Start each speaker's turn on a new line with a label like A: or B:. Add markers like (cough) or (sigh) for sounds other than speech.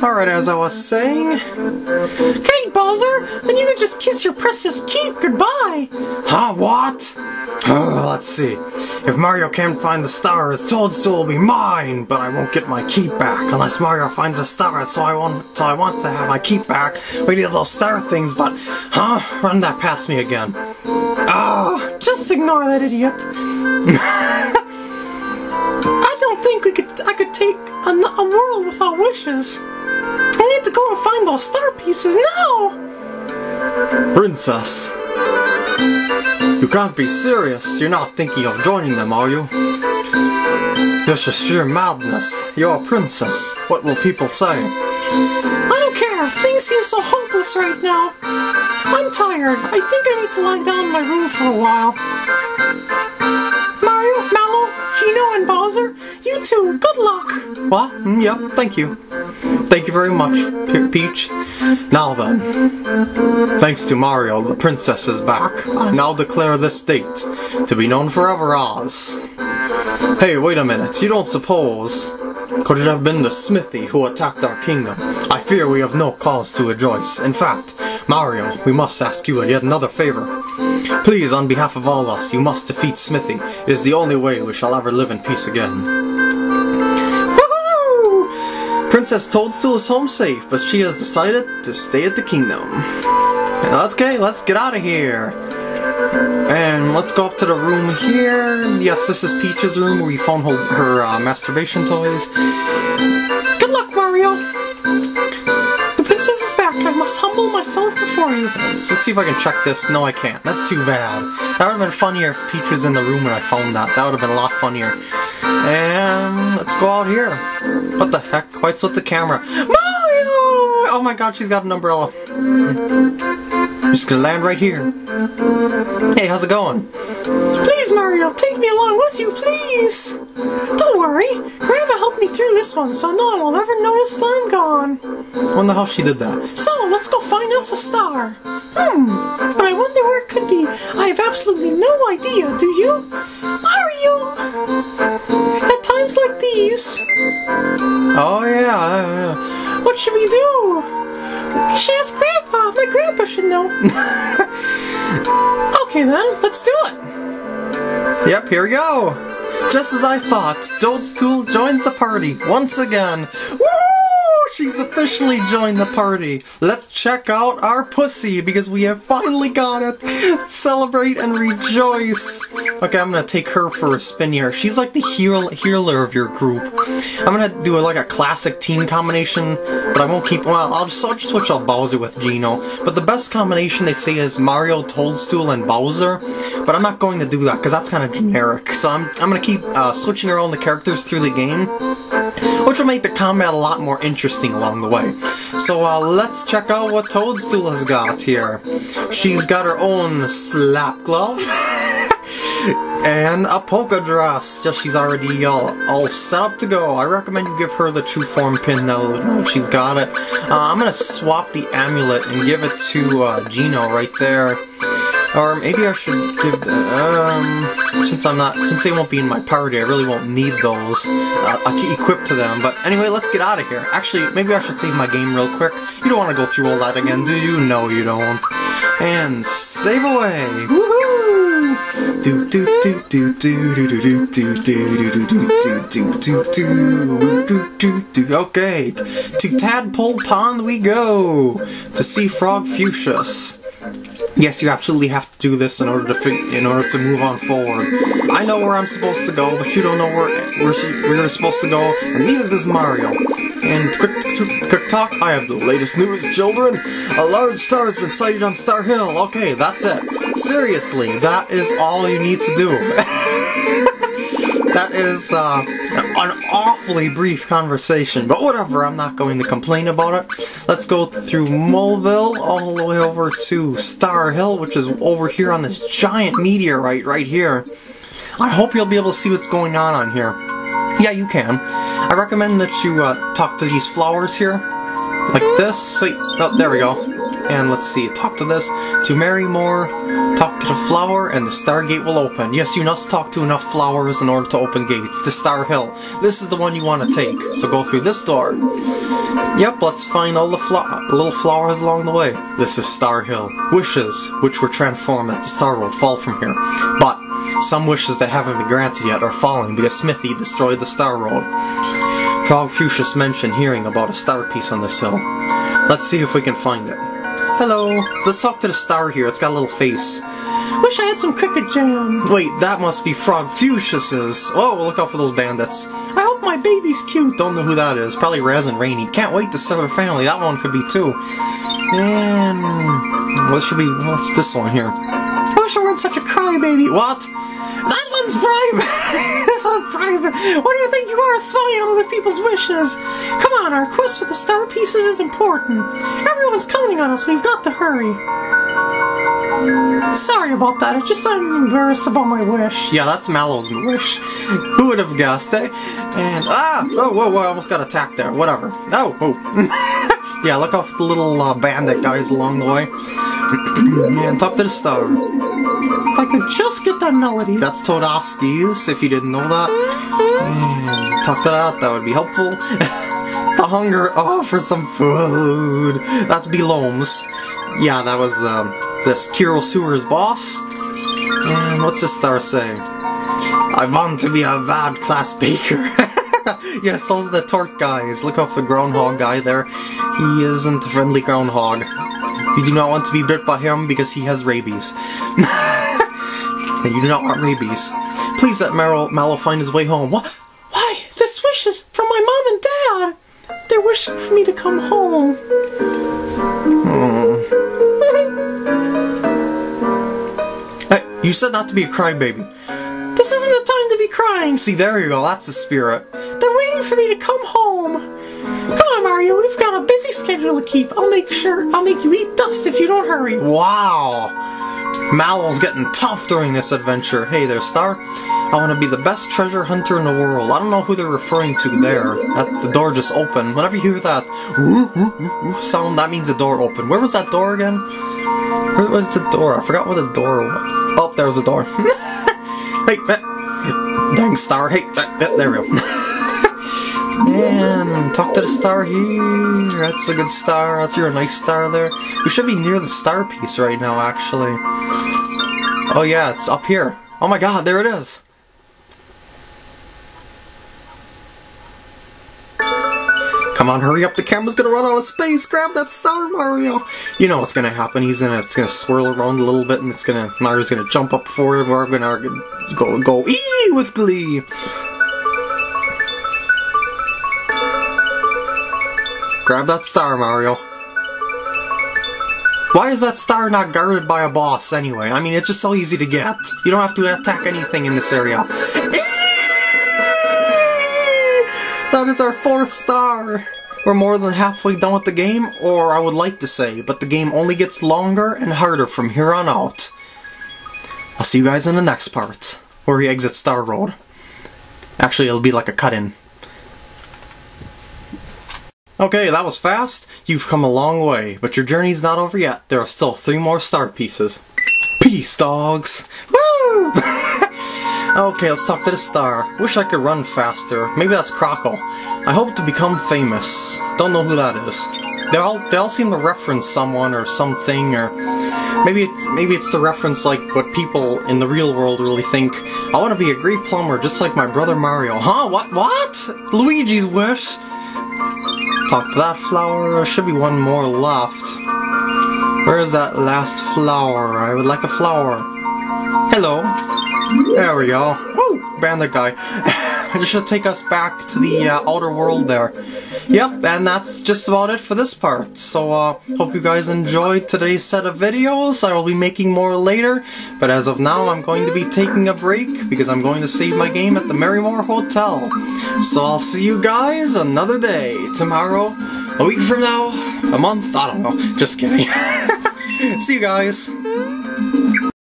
A: Alright, as I was saying...
B: Okay, Bowser, then you can just kiss your precious keep goodbye!
A: Huh, what? Uh, let's see. If Mario can't find the star, its Toadstool will be mine, but I won't get my keep back unless Mario finds the star, so I want so I want to have my keep back. We need those star things, but... Huh? Run that past me again.
B: Oh, just ignore that idiot. (laughs) could take a, a world without wishes. I need to go and find those star pieces now!
A: Princess! You can't be serious. You're not thinking of joining them, are you? This is sheer madness. You're a princess. What will people say?
B: I don't care. Things seem so hopeless right now. I'm tired. I think I need to lie down in my room for a while. Two, good luck!
A: What? Mm, yeah, thank you. Thank you very much, Pe Peach. Now then, thanks to Mario, the princess is back. I now declare this date to be known forever as... Hey, wait a minute, you don't suppose... Could it have been the Smithy who attacked our kingdom? I fear we have no cause to rejoice. In fact, Mario, we must ask you yet another favor. Please, on behalf of all of us, you must defeat Smithy. It is the only way we shall ever live in peace again. Princess Toadstool is home safe, but she has decided to stay at the kingdom. Okay, let's get out of here. And let's go up to the room here. Yes, this is Peach's room where we found her, her uh, masturbation toys.
B: Good luck, Mario. The princess is back. I must humble myself before you.
A: Let's, let's see if I can check this. No, I can't. That's too bad. That would have been funnier if Peach was in the room when I found that. That would have been a lot funnier. And let's go out here. What the heck? What's with the camera? Mario! Oh my god, she's got an umbrella. I'm just gonna land right here. Hey, how's it going?
B: Please, Mario, take me along with you, please! Don't worry, Grandma helped me through this one, so no one will ever notice that I'm gone.
A: Wonder how she did that.
B: So, let's go find us a star. Hmm, but I wonder where it could be. I have absolutely no idea, do you? Should (laughs) okay then, let's do it.
A: Yep, here we go. Just as I thought, Toadstool joins the party once again. Woo! She's officially joined the party. Let's check out our pussy because we have finally got it. Celebrate and rejoice. Okay, I'm gonna take her for a spin here. She's like the heal healer of your group. I'm gonna do like a classic team combination, but I won't keep. Well, I'll just, I'll just switch out Bowser with Geno. But the best combination they say is Mario, Toadstool, and Bowser. But I'm not going to do that because that's kind of generic. So I'm I'm gonna keep uh, switching around the characters through the game, which will make the combat a lot more interesting along the way. So uh, let's check out what Toadstool has got here. She's got her own slap glove. (laughs) and a polka dress. Just she's already all, all set up to go. I recommend you give her the true form pin now, she's got it. Uh, I'm gonna swap the amulet and give it to uh, Geno right there. Or maybe I should give the, um, since I'm not, since they won't be in my party, I really won't need those uh, equipped to them. But anyway, let's get out of here. Actually, maybe I should save my game real quick. You don't want to go through all that again, do you? No, you don't. And save away. Woohoo! Okay, to Tadpole Pond we go to see Frogfucius. Yes, you absolutely have to do this in order to in order to move on forward. I know where I'm supposed to go, but you don't know where where, where you're supposed to go, and neither does Mario. And quick, quick talk, I have the latest news, children. A large star has been sighted on Star Hill. Okay, that's it. Seriously, that is all you need to do. (laughs) that is uh, an awfully brief conversation, but whatever, I'm not going to complain about it. Let's go through Moleville all the way over to Star Hill, which is over here on this giant meteorite right here. I hope you'll be able to see what's going on on here. Yeah, you can. I recommend that you uh, talk to these flowers here, like this. Wait, oh, there we go. And let's see, talk to this, to Marrymore, talk to the flower, and the Stargate will open. Yes, you must talk to enough flowers in order to open gates to Star Hill. This is the one you want to take, so go through this door. Yep, let's find all the flo little flowers along the way. This is Star Hill. Wishes, which were transformed at the Star World, fall from here. But some wishes that haven't been granted yet are falling because Smithy destroyed the Star Road. Frogfucius mentioned hearing about a star piece on this hill. Let's see if we can find it. Hello, let's talk to the star here. It's got a little face.
B: Wish I had some cricket jam.
A: Wait, that must be Frog Fuchsius's. Oh, look out for those bandits.
B: I hope my baby's cute.
A: Don't know who that is. Probably Raz and Raini. Can't wait to start a family. That one could be too. And what should be? What's this one here?
B: I wish I weren't such a crybaby.
A: What?
B: That one's private. (laughs) this one's private. What do you think you are, spying on other people's wishes? Come on, our quest for the star pieces is important. Everyone's counting on us. We've got to hurry. Sorry about that. It's just I'm embarrassed about my wish.
A: Yeah, that's Mallow's wish. (laughs) Who would have guessed, eh? And ah, oh, whoa, whoa! I almost got attacked there. Whatever. Oh, oh. (laughs) yeah, look off the little uh, bandit guys along the way. (clears throat) and talk to the star.
B: Could just get that melody.
A: That's Toadofsky's, if you didn't know that. And talk that. That would be helpful. (laughs) the hunger. Oh, for some food. That's Belome's. Yeah, that was um, this Kero Sewers boss. And what's this star say? I want to be a bad class baker. (laughs) yes, those are the torque guys. Look out the groundhog guy there. He isn't a friendly groundhog. You do not want to be bit by him because he has rabies. (laughs) and you do not want rabies. Please let Mallow, Mallow find his way home. What?
B: Why? This wish is from my mom and dad. They're wishing for me to come home.
A: Hmm. Hey, you said not to be a crybaby.
B: This isn't the time to be crying.
A: See, there you go. That's the spirit.
B: They're waiting for me to come home. Come on, Mario. We've got a busy schedule to keep. I'll make sure. I'll make you eat dust if you don't hurry.
A: Wow. Mallow's getting tough during this adventure. Hey there, Star. I want to be the best treasure hunter in the world. I don't know who they're referring to there. That the door just opened. Whenever you hear that woo, woo, woo sound, that means the door opened. Where was that door again? Where was the door? I forgot what the door was. Oh, there was the door. (laughs) hey, eh, dang Star. Hey, eh, eh, there we go. (laughs) And talk to the star here. That's a good star. That's your nice star there. We should be near the star piece right now, actually. Oh yeah, it's up here. Oh my god, there it is. Come on, hurry up, the camera's gonna run out of space! Grab that star, Mario! You know what's gonna happen, he's gonna, it's gonna swirl around a little bit and it's gonna, Mario's gonna jump up for it, we're gonna go, go, ee with glee! Grab that star, Mario. Why is that star not guarded by a boss, anyway? I mean, it's just so easy to get. You don't have to attack anything in this area. That is our fourth star! We're more than halfway done with the game, or I would like to say, but the game only gets longer and harder from here on out. I'll see you guys in the next part, where we exit Star Road. Actually, it'll be like a cut-in. Okay, that was fast. You've come a long way, but your journey's not over yet. There are still three more star pieces. Peace, dogs! Woo! (laughs) okay, let's talk to the star. Wish I could run faster. Maybe that's Crockle. I hope to become famous. Don't know who that is. They all they all seem to reference someone or something or maybe it's maybe it's to reference like what people in the real world really think. I want to be a great plumber just like my brother Mario. Huh? What? What? Luigi's wish? Talk to that flower. There should be one more left. Where is that last flower? I would like a flower. Hello. There we go. Woo! Bandit guy. (laughs) this should take us back to the uh, outer world there. Yep, and that's just about it for this part. So, uh, hope you guys enjoyed today's set of videos. I will be making more later, but as of now, I'm going to be taking a break because I'm going to save my game at the Marrymore Hotel. So I'll see you guys another day, tomorrow, a week from now, a month, I don't know, just kidding. (laughs) see you guys.